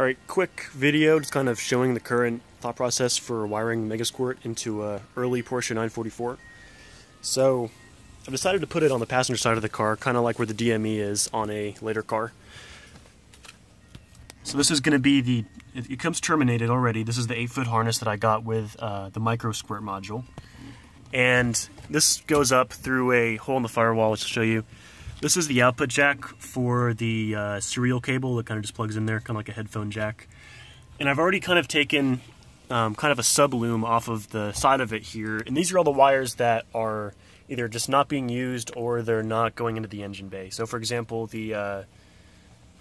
Alright, quick video just kind of showing the current thought process for wiring Megasquirt into a early Porsche 944. So, I've decided to put it on the passenger side of the car, kind of like where the DME is on a later car. So this is going to be the, it, comes terminated already, this is the 8 foot harness that I got with uh, the MicroSquirt module. And this goes up through a hole in the firewall, which I'll show you. This is the output jack for the uh, serial cable that kind of just plugs in there, kind of like a headphone jack. And I've already kind of taken um, kind of a sub loom off of the side of it here. And these are all the wires that are either just not being used or they're not going into the engine bay. So for example, the, uh,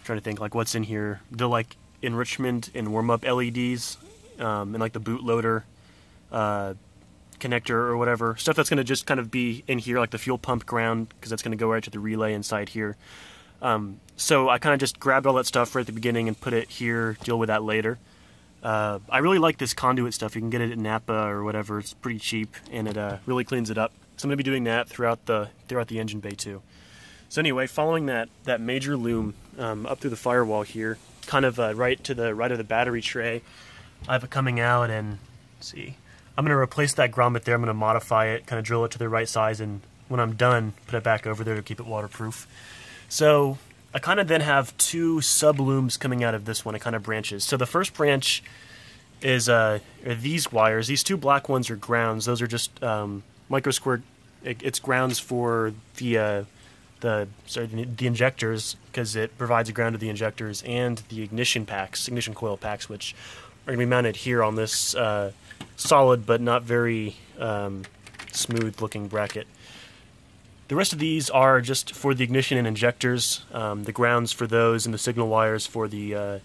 trying to think like what's in here, the like enrichment and warm up LEDs um, and like the bootloader uh, connector or whatever. Stuff that's going to just kind of be in here, like the fuel pump ground, because that's going to go right to the relay inside here. Um, so I kind of just grabbed all that stuff right at the beginning and put it here, deal with that later. Uh, I really like this conduit stuff. You can get it at Napa or whatever. It's pretty cheap, and it uh, really cleans it up. So I'm going to be doing that throughout the throughout the engine bay too. So anyway, following that that major loom um, up through the firewall here, kind of uh, right to the right of the battery tray, I have it coming out and see I'm going to replace that grommet there. I'm going to modify it, kind of drill it to the right size, and when I'm done, put it back over there to keep it waterproof. So I kind of then have two sub looms coming out of this one. It kind of branches. So the first branch is uh, these wires. These two black ones are grounds. Those are just um, micro squirt. It, it's grounds for the uh, the sorry the injectors because it provides a ground to the injectors and the ignition packs, ignition coil packs, which are going to be mounted here on this. Uh, solid but not very um, smooth looking bracket. The rest of these are just for the ignition and injectors, um, the grounds for those, and the signal wires for the uh,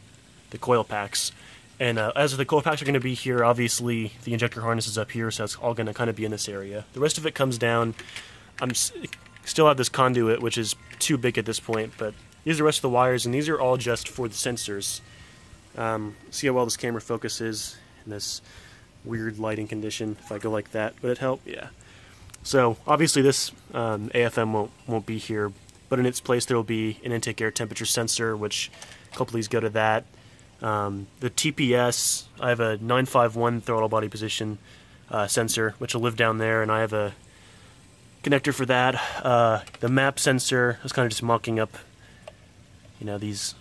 the coil packs. And uh, as the coil packs are going to be here, obviously the injector harness is up here, so it's all going to kind of be in this area. The rest of it comes down. I'm still have this conduit, which is too big at this point, but these are the rest of the wires, and these are all just for the sensors. Um, see how well this camera focuses in this weird lighting condition if I go like that. Would it help? Yeah. So obviously this um, AFM won't won't be here, but in its place there will be an intake air temperature sensor, which a couple of these go to that. Um, the TPS, I have a 951 throttle body position uh, sensor, which will live down there, and I have a connector for that. Uh, the map sensor, I was kind of just mocking up, you know, these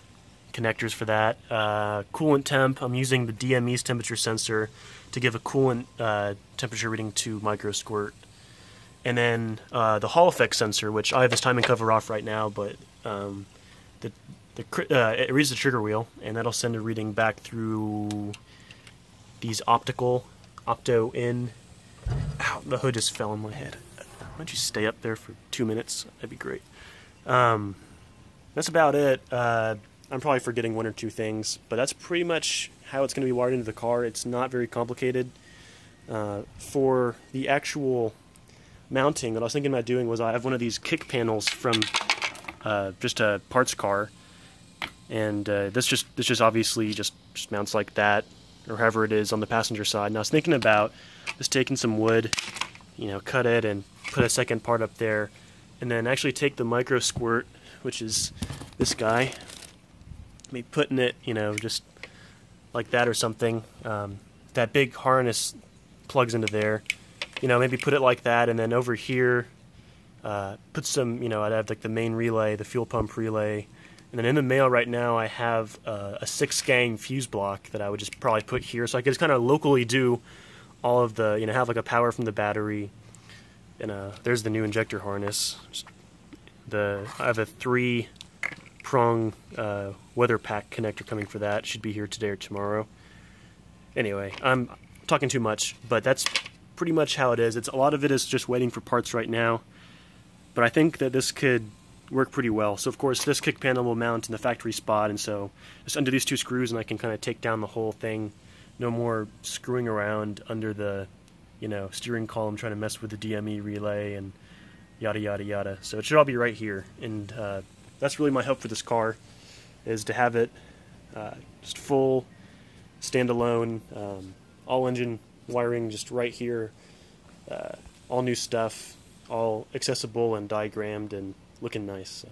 connectors for that. Uh, coolant temp, I'm using the DME's temperature sensor to give a coolant uh, temperature reading to MicroSquirt. And then uh, the Hall effect sensor, which I have this timing cover off right now, but um, the, the uh, it reads the trigger wheel, and that'll send a reading back through these optical, opto in. Ow, the hood just fell on my head. Why don't you stay up there for two minutes? That'd be great. Um, that's about it. Uh, I'm probably forgetting one or two things, but that's pretty much how it's going to be wired into the car. It's not very complicated. Uh, for the actual mounting, what I was thinking about doing was I have one of these kick panels from uh, just a parts car, and uh, this just this just obviously just, just mounts like that, or however it is on the passenger side. And I was thinking about just taking some wood, you know, cut it and put a second part up there, and then actually take the micro squirt, which is this guy, maybe putting it, you know, just like that or something. Um, that big harness plugs into there. You know, maybe put it like that, and then over here, uh, put some. You know, I'd have like the main relay, the fuel pump relay, and then in the mail right now, I have uh, a six gang fuse block that I would just probably put here, so I could just kind of locally do all of the. You know, have like a power from the battery, and uh, there's the new injector harness. The I have a three prong uh, weather pack connector coming for that. Should be here today or tomorrow. Anyway, I'm talking too much, but that's pretty much how it is. It's a lot of it is just waiting for parts right now, but I think that this could work pretty well. So of course this kick panel will mount in the factory spot, and so just under these two screws, and I can kind of take down the whole thing. No more screwing around under the, you know, steering column trying to mess with the DME relay and yada yada yada. So it should all be right here, and uh, that's really my hope for this car, is to have it uh, just full, standalone, um, all engine wiring just right here, uh, all new stuff, all accessible and diagrammed and looking nice. So.